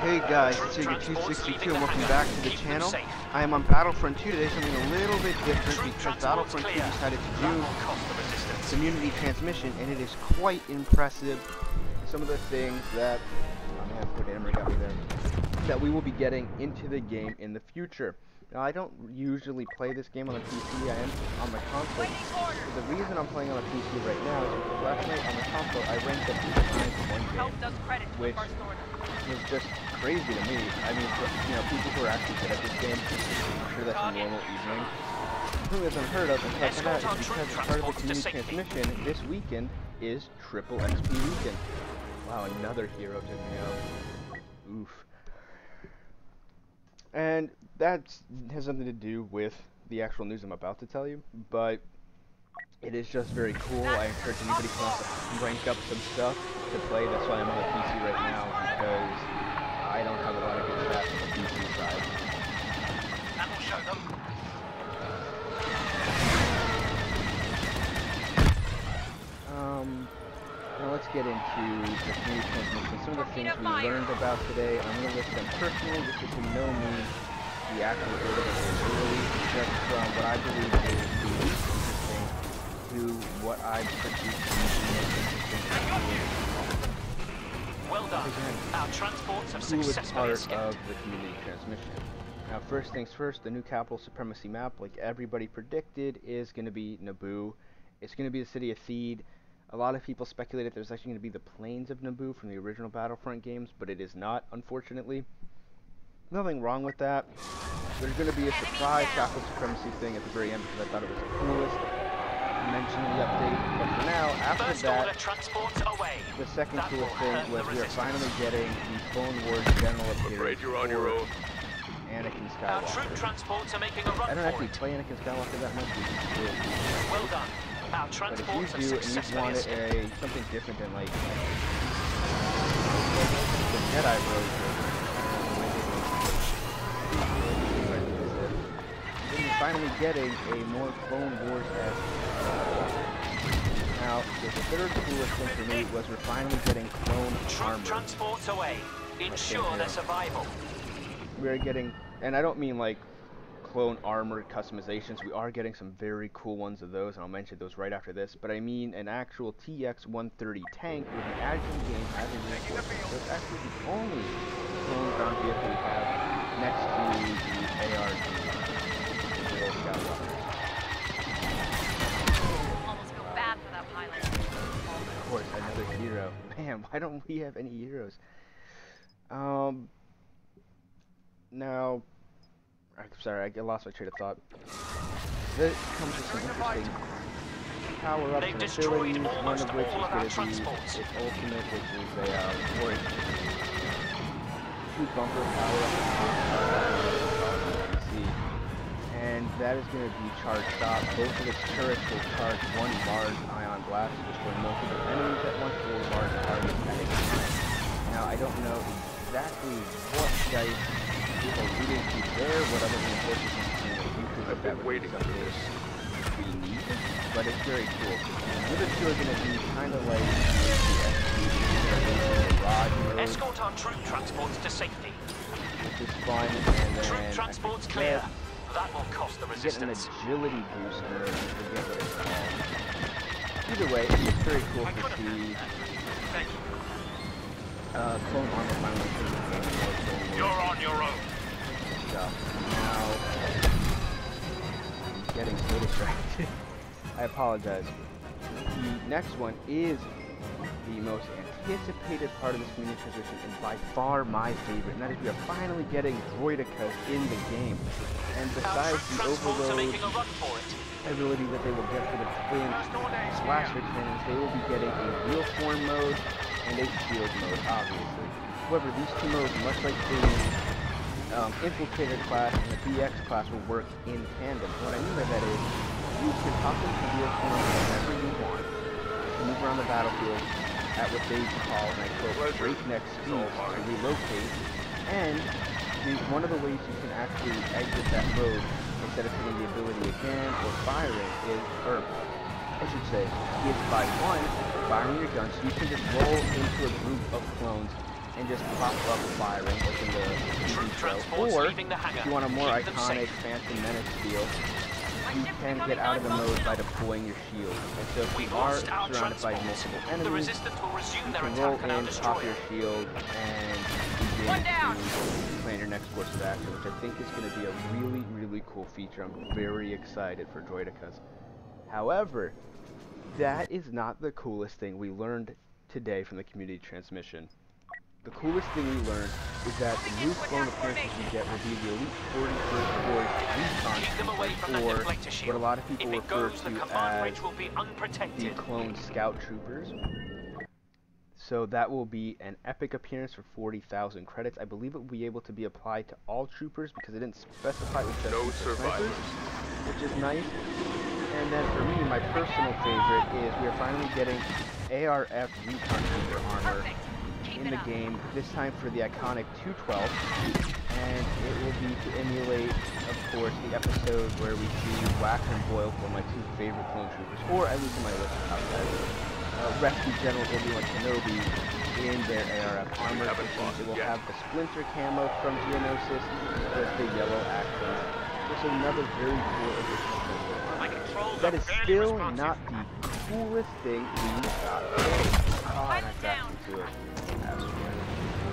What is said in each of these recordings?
Hey guys, it's Jager262 and welcome back to the channel. I am on Battlefront 2 today, something a little bit different because Battlefront 2 decided to do community transmission and it is quite impressive. Some of the things that, oh man, Padmé got me there, that we will be getting into the game in the future. Now, I don't usually play this game on the PC, I am on the console. But the reason I'm playing on the PC right now is because last night on the console I ranked up two times in one game, which was just crazy to me. I mean, for, you know, people who are actually good at this game, I'm sure that's a normal evening. Something that's unheard of, and I is because part of the community transmission this weekend is Triple XP weekend. Wow, another hero took me out. Oof. And that has something to do with the actual news I'm about to tell you, but it is just very cool. I encourage anybody who wants to rank up some stuff to play. That's why I'm on the PC right now, because I don't have a lot of good stats on the PC side. That will show them. Um, now let's get into the community transmission. Some of the things we learned about today, I'm going to list them personally, just because we know me the actual order that they released, just from what I believe is the interesting to what I produced the interesting. Done. Our transports have successfully escaped. of the community transmission. Now, first things first, the new capital supremacy map, like everybody predicted, is going to be Naboo. It's going to be the city of Theed. A lot of people speculated there's actually going to be the plains of Naboo from the original Battlefront games, but it is not, unfortunately. Nothing wrong with that. There's going to be a surprise capital supremacy thing at the very end because I thought it was the coolest. Mention the update, but for now, after First that, away. the second That coolest will thing was we are finally getting the Clone Wars general appearance you're on your own. Anakin Skywalker. Our troop transports are making a I run I don't actually play Anakin Skywalker that much, which. Well done. Our But if transports you have do and you successfully wanted escaped. a something different than like the Jedi version, then you're finally getting a more Clone Wars esque. The third coolest thing for me was we're finally getting clone armor. transports away. Ensure their survival. we're getting, and I don't mean like clone armor customizations. We are getting some very cool ones of those, and I'll mention those right after this. But I mean an actual TX-130 tank with an in game as a. So it's actually the only clone ground vehicle we have next to the AR. the Of course, another hero. Man, why don't we have any heroes? Um. Now, I'm sorry, I lost my train of thought. This comes with some interesting power-ups They've and destroyed abilities. One of which is all of our going to be its ultimate, which is a uh, two bumper power-up. See, and that is going to be charged up. Both of its turrets will charge one large ion blast, which will multiple enemies at once or large targets at a time. Now, I don't know exactly what Dice is alluding to there, what other reinforcements in the future that I've that been waiting for something this. we need, but it's very cool. The other two are going to be kind of like the SPD, Escort our troop transports to safety. which is fun, and then Troop transports clear. That will cost the You get an resistance. agility booster. I forget what it's called. Either way, it's very cool to see Thank you. uh, Clone Armor finally putting the game more Clone Wars You're on your own. stuff. Now, I'm getting so distracted. I apologize. The next one is the most anticipated part of this community transition and by far my favorite, and that is we are finally getting Droidekas in the game. And besides the overload ability that they will get for the twin blaster cannons, they will be getting a wheel form mode and a shield mode, obviously. However, these two modes, much like the um, infiltrator class and the BX class, will work in tandem. What I mean by that is, you can hop into wheel form whenever you want, move around the battlefield at what they call, and I quote, breakneck speeds to relocate, and one of the ways you can actually exit that mode instead of hitting the ability again or firing is, or I should say, is by one, firing your gun so you can just roll into a group of clones and just pop up firing, open the intro. transports Or, if you want a more Keep iconic. Phantom Menace feel, you can get out of the mode by deploying your shield. And so if you are surrounded by multiple enemies, resistance will resume you their can roll in, pop your shield, and begin to plan your next course of action, which I think is going to be a really, really cool feature. I'm very excited for Droidekas. However, that is not the coolest thing we learned today from the community transmission. The coolest thing we learned is that the new clone appearances you get will be the Elite 41st Force Keep them away from Recon the or what a lot of people if it refer goes, to command as bridge will be unprotected. the clone scout troopers. So that will be an epic appearance for 40,000 credits. I believe it will be able to be applied to all troopers because it didn't specify it was just No for survivors. which is nice. And then for me, my personal favorite is we are finally getting ARF Recon Trooper armor in the game, this time for the iconic 212, and it will be to emulate, of course, the episode where we see Waxer and Boil, one of my two favorite clone troopers, or at least in my list of top guys, uh, rescue General Obi-Wan Kenobi in their ARF armor, haven't which lost it will yet. have the Splinter camo from Geonosis with the yellow accents. Just another very cool addition to the My armor. controls That is still not the coolest thing we've got. Oh, and I crashed into it.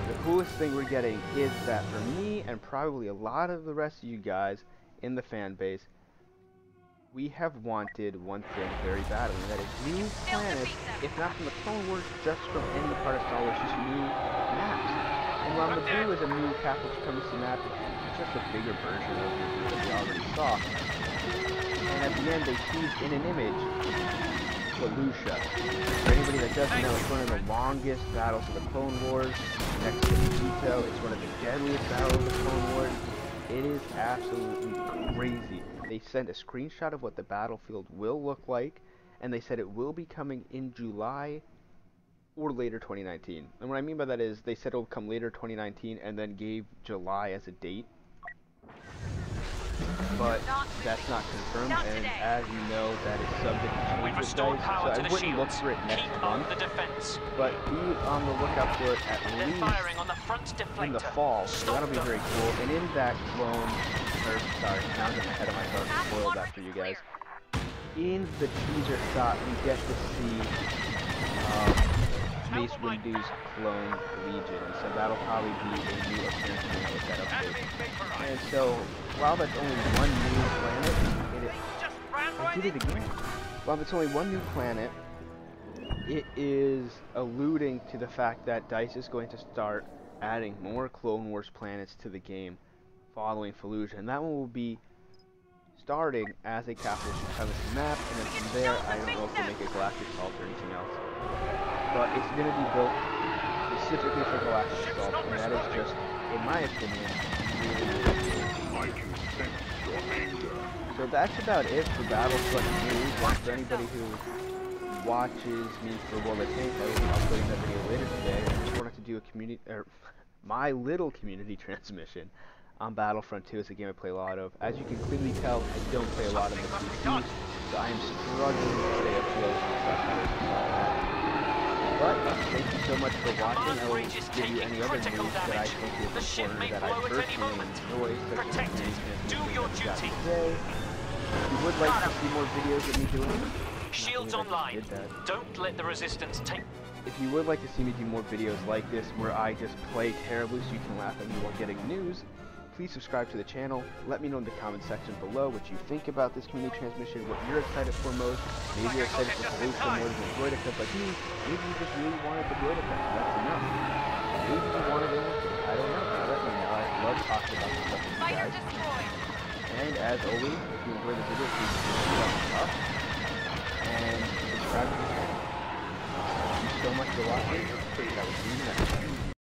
The coolest thing we're getting is that for me and probably a lot of the rest of you guys in the fan base, we have wanted one thing very badly, and that is new planets, if not from the Clone Wars, just from any part of Star Wars, just new maps. And while Naboo is a new capital supremacy map, it's just a bigger version of Naboo that we already saw. End, they teased in an image Felucia. For anybody that doesn't know, it's one of the longest battles of the Clone Wars. Next to the Vito, it's one of the deadliest battles of the Clone Wars. It is absolutely crazy. They sent a screenshot of what the battlefield will look like, and they said it will be coming in July or later 2019. And what I mean by that is they said it will come later 2019 and then gave July as a date. But that's not confirmed, Not and as you know, that is subject to change We've dice, power so to I the wouldn't look shields. for it next Keep month. up the defense. But be on the lookout for it at They're least firing on the front deflector. in the fall. So that'll be very cool. And in that clone, or sorry, now I'm getting ahead of myself and spoiled that for you guys. In the teaser shot, we get to see um, Mace Windu's clone Legion, so that'll probably be a new coming out with that update. And so, while that's only one new planet, it is I did it again. While it's only one new planet, it is alluding to the fact that DICE is going to start adding more Clone Wars planets to the game following Felucia, and that one will be starting as a capital supremacy map, and then from there, I don't know if we'll make a Galactic Assault or anything else. But it's going to be built specifically for Galactic Assault, and that is just, in my opinion, really, really cool. I can sense your anger. So that's about it for Battlefront News. And for anybody who watches me for what I think, I will be uploading that video later today. I just wanted to do a community, or er, my little community transmission on Battlefront 2. It's a game I play a lot of. As you can clearly tell, I don't play a lot of the PCs, so I am struggling to stay up to date on stuff. But uh, thank you so much for watching. I will give you any other news that I think The is ship important may that I blow at any personally enjoy, Protect it. Do your that we got duty. today. If you would like to see more videos of me doing Shields online. Don't let the resistance take. If you would like to see me do more videos like this where I just play terribly so you can laugh at me while getting news, please subscribe to the channel. Let me know in the comment section below what you think about this community transmission, what you're excited for most. Maybe you're excited for Felucia more than Droideka, but me, maybe you just really wanted the Droideka, so that's enough. Maybe you wanted it, I don't know. Let me know. I love talking about this stuff with you guys. And as always, if you enjoyed the video, please thumbs up and subscribe to the channel. Thank you so much for watching. I will see you next time.